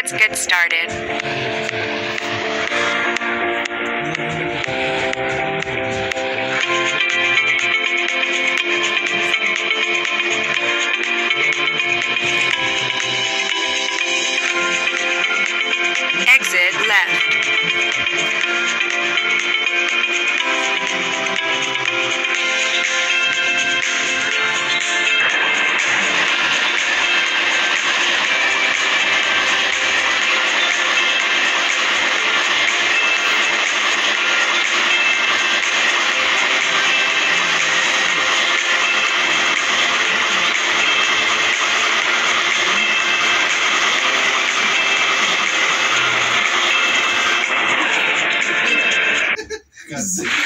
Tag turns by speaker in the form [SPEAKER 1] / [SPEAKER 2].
[SPEAKER 1] Let's get started. Yes.